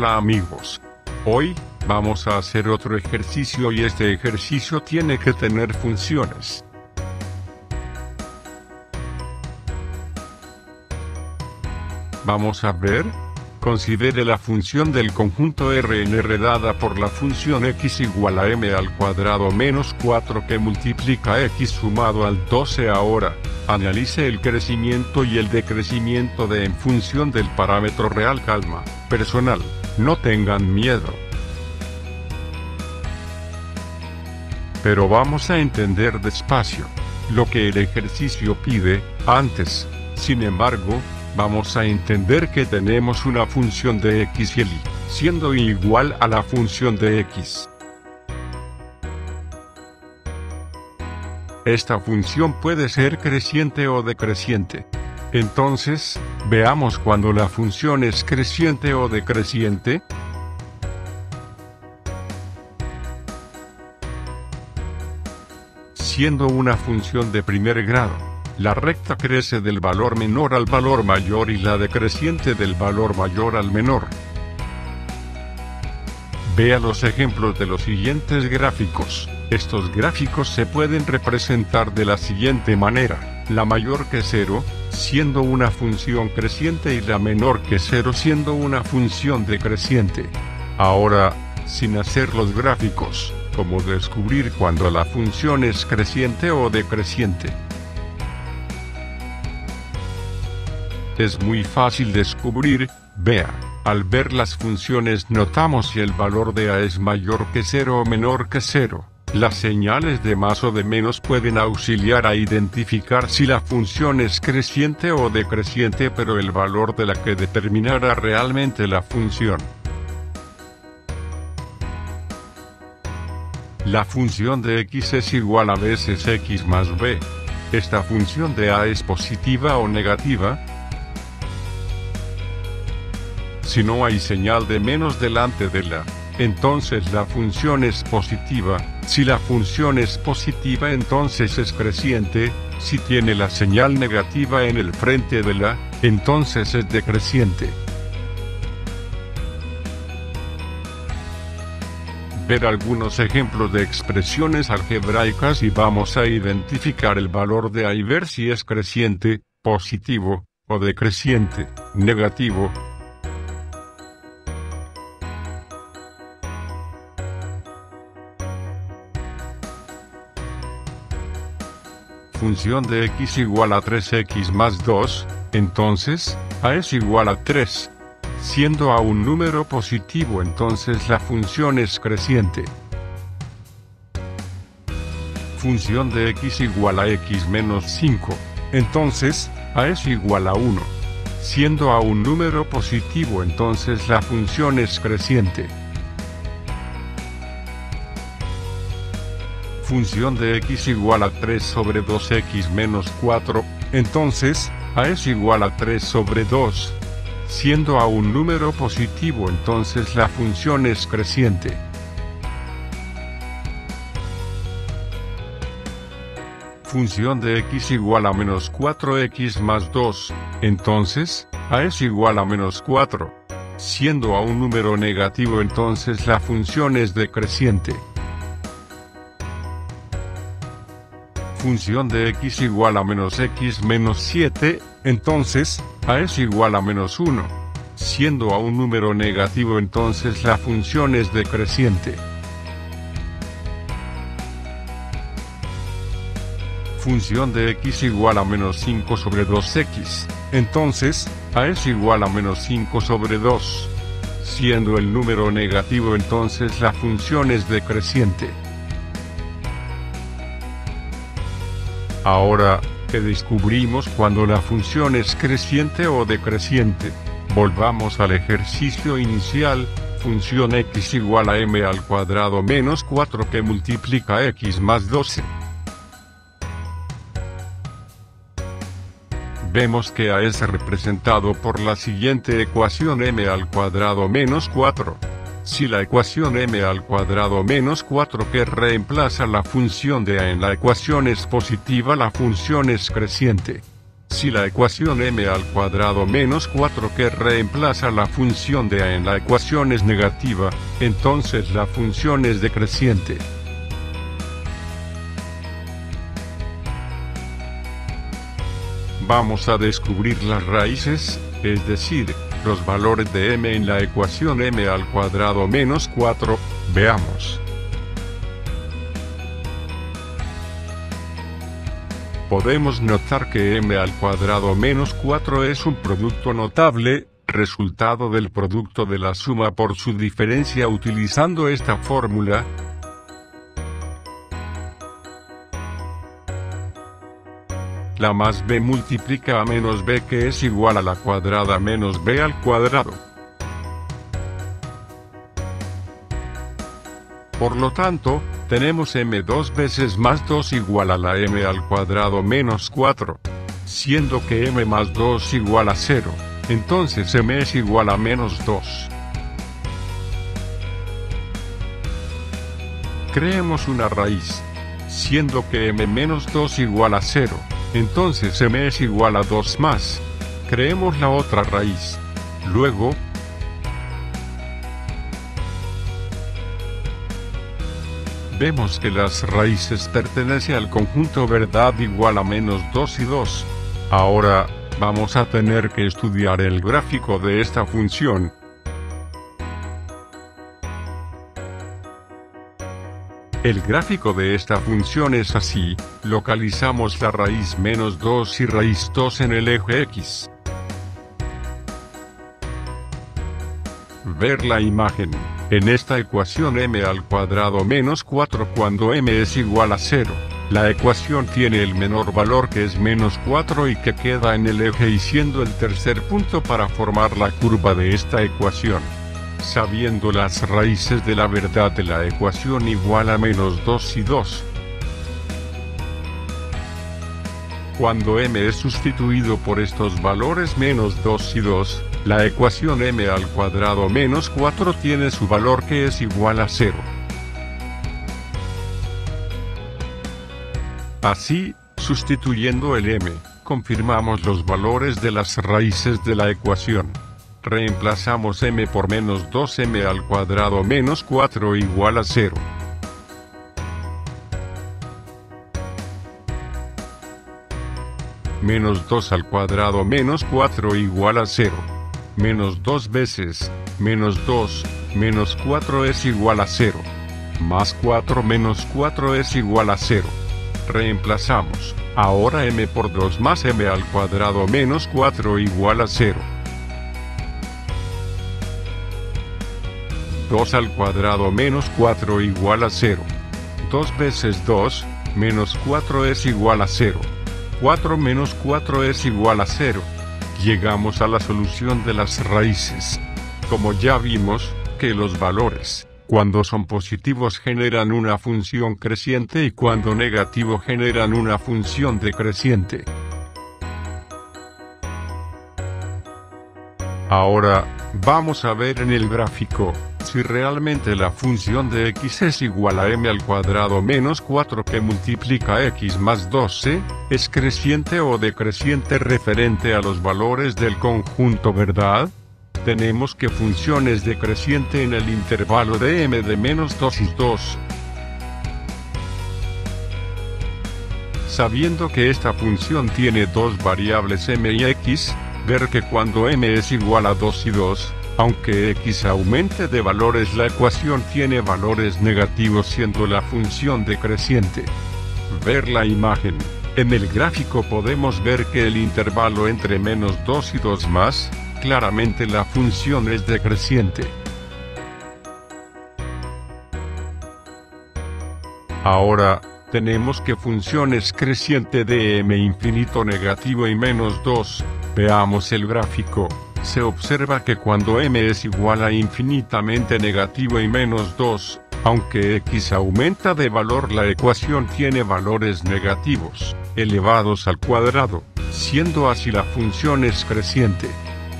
Hola amigos. Hoy, vamos a hacer otro ejercicio y este ejercicio tiene que tener funciones. Vamos a ver. Considere la función del conjunto Rn dada por la función x igual a m al cuadrado menos 4 que multiplica x sumado al 12 ahora. Analice el crecimiento y el decrecimiento de en función del parámetro real calma, personal, no tengan miedo. Pero vamos a entender despacio lo que el ejercicio pide, antes, sin embargo, vamos a entender que tenemos una función de x y y, siendo igual a la función de x. Esta función puede ser creciente o decreciente. Entonces, veamos cuando la función es creciente o decreciente. Siendo una función de primer grado, la recta crece del valor menor al valor mayor y la decreciente del valor mayor al menor. Vea los ejemplos de los siguientes gráficos. Estos gráficos se pueden representar de la siguiente manera. La mayor que cero, siendo una función creciente y la menor que cero siendo una función decreciente. Ahora, sin hacer los gráficos, ¿cómo descubrir cuando la función es creciente o decreciente? Es muy fácil descubrir, vea. Al ver las funciones notamos si el valor de a es mayor que cero o menor que cero. Las señales de más o de menos pueden auxiliar a identificar si la función es creciente o decreciente pero el valor de la que determinará realmente la función. La función de x es igual a veces x más b. Esta función de a es positiva o negativa, si no hay señal de menos delante de la entonces la función es positiva, si la función es positiva entonces es creciente, si tiene la señal negativa en el frente de la, entonces es decreciente. Ver algunos ejemplos de expresiones algebraicas y vamos a identificar el valor de A y ver si es creciente, positivo, o decreciente, negativo, función de x igual a 3x más 2, entonces, a es igual a 3. Siendo a un número positivo entonces la función es creciente. Función de x igual a x menos 5, entonces, a es igual a 1. Siendo a un número positivo entonces la función es creciente. Función de x igual a 3 sobre 2x menos 4, entonces, a es igual a 3 sobre 2. Siendo a un número positivo entonces la función es creciente. Función de x igual a menos 4x más 2, entonces, a es igual a menos 4. Siendo a un número negativo entonces la función es decreciente. Función de x igual a menos x menos 7, entonces, a es igual a menos 1. Siendo a un número negativo entonces la función es decreciente. Función de x igual a menos 5 sobre 2x, entonces, a es igual a menos 5 sobre 2. Siendo el número negativo entonces la función es decreciente. Ahora, que descubrimos cuando la función es creciente o decreciente? Volvamos al ejercicio inicial, función x igual a m al cuadrado menos 4 que multiplica x más 12. Vemos que a es representado por la siguiente ecuación m al cuadrado menos 4. Si la ecuación m al cuadrado menos 4 que reemplaza la función de a en la ecuación es positiva la función es creciente. Si la ecuación m al cuadrado menos 4 que reemplaza la función de a en la ecuación es negativa, entonces la función es decreciente. Vamos a descubrir las raíces, es decir, los valores de m en la ecuación m al cuadrado menos 4, veamos. podemos notar que m al cuadrado menos 4 es un producto notable, resultado del producto de la suma por su diferencia utilizando esta fórmula. La más b multiplica a menos b que es igual a la cuadrada menos b al cuadrado. Por lo tanto, tenemos m dos veces más 2 igual a la m al cuadrado menos 4. Siendo que m más 2 igual a 0, entonces m es igual a menos 2. Creemos una raíz. Siendo que m menos 2 igual a 0, entonces m es igual a 2 más. Creemos la otra raíz. Luego, vemos que las raíces pertenecen al conjunto verdad igual a menos 2 y 2. Ahora, vamos a tener que estudiar el gráfico de esta función. El gráfico de esta función es así, localizamos la raíz menos 2 y raíz 2 en el eje X. Ver la imagen. En esta ecuación m al cuadrado menos 4 cuando m es igual a 0, la ecuación tiene el menor valor que es menos 4 y que queda en el eje y siendo el tercer punto para formar la curva de esta ecuación. Sabiendo las raíces de la verdad de la ecuación igual a menos 2 y 2, Cuando m es sustituido por estos valores menos 2 y 2, la ecuación m al cuadrado menos 4 tiene su valor que es igual a 0. Así, sustituyendo el m, confirmamos los valores de las raíces de la ecuación. Reemplazamos m por menos 2m al cuadrado menos 4 igual a 0. menos 2 al cuadrado menos 4 igual a 0. Menos 2 veces, menos 2, menos 4 es igual a 0. Más 4 menos 4 es igual a 0. Reemplazamos, ahora m por 2 más m al cuadrado menos 4 igual a 0. 2 al cuadrado menos 4 igual a 0. 2 veces 2, menos 4 es igual a 0. 4 menos 4 es igual a 0. Llegamos a la solución de las raíces. Como ya vimos, que los valores, cuando son positivos generan una función creciente y cuando negativo generan una función decreciente. Ahora, vamos a ver en el gráfico, si realmente la función de x es igual a m al cuadrado menos 4 que multiplica x más 12, es creciente o decreciente referente a los valores del conjunto ¿verdad? Tenemos que función es decreciente en el intervalo de m de menos 2 y 2. Sabiendo que esta función tiene dos variables m y x, ver que cuando m es igual a 2 y 2, aunque x aumente de valores la ecuación tiene valores negativos siendo la función decreciente. Ver la imagen. En el gráfico podemos ver que el intervalo entre menos 2 y 2 más, claramente la función es decreciente. Ahora, tenemos que función es creciente de m infinito negativo y menos 2. Veamos el gráfico se observa que cuando m es igual a infinitamente negativo y menos 2, aunque x aumenta de valor la ecuación tiene valores negativos, elevados al cuadrado, siendo así la función es creciente.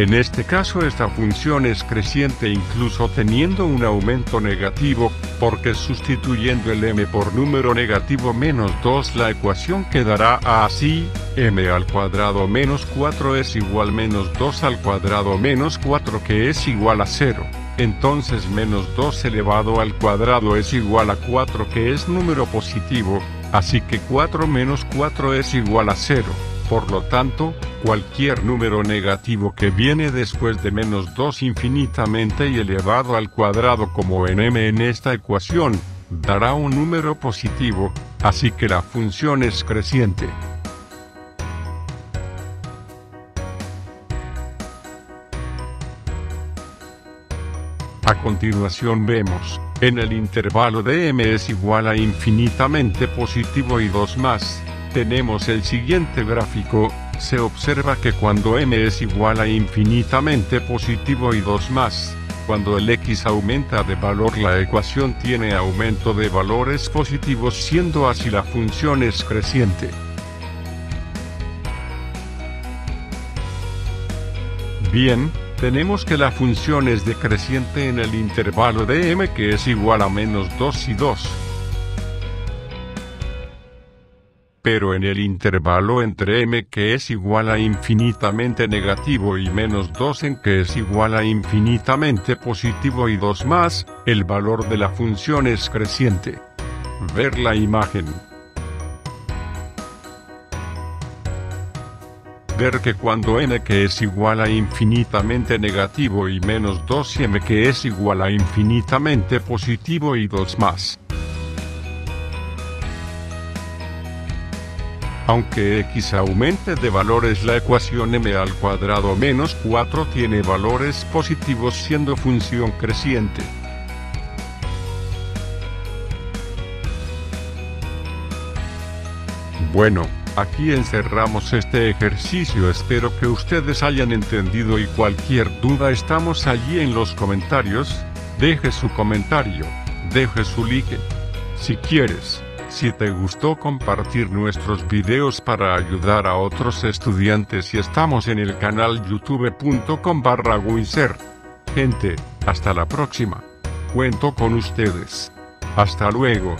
En este caso esta función es creciente incluso teniendo un aumento negativo, porque sustituyendo el m por número negativo menos 2 la ecuación quedará así, m al cuadrado menos 4 es igual menos 2 al cuadrado menos 4 que es igual a 0. Entonces menos 2 elevado al cuadrado es igual a 4 que es número positivo, así que 4 menos 4 es igual a 0. Por lo tanto, cualquier número negativo que viene después de menos 2 infinitamente y elevado al cuadrado como en m en esta ecuación, dará un número positivo, así que la función es creciente. A continuación vemos, en el intervalo de m es igual a infinitamente positivo y 2 más, tenemos el siguiente gráfico, se observa que cuando m es igual a infinitamente positivo y 2 más, cuando el x aumenta de valor la ecuación tiene aumento de valores positivos siendo así la función es creciente. Bien, tenemos que la función es decreciente en el intervalo de m que es igual a menos 2 y 2. Pero en el intervalo entre m que es igual a infinitamente negativo y menos 2 en que es igual a infinitamente positivo y 2 más, el valor de la función es creciente. Ver la imagen. Ver que cuando n que es igual a infinitamente negativo y menos 2 y m que es igual a infinitamente positivo y 2 más, Aunque x aumente de valores la ecuación m al cuadrado menos 4 tiene valores positivos siendo función creciente. Bueno, aquí encerramos este ejercicio espero que ustedes hayan entendido y cualquier duda estamos allí en los comentarios, deje su comentario, deje su like. Si quieres si te gustó compartir nuestros videos para ayudar a otros estudiantes y estamos en el canal youtube.com barra Winser. Gente, hasta la próxima. Cuento con ustedes. Hasta luego.